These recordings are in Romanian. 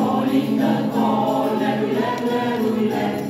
Calling the call, let me let, let me let.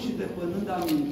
Cândida, quando andava em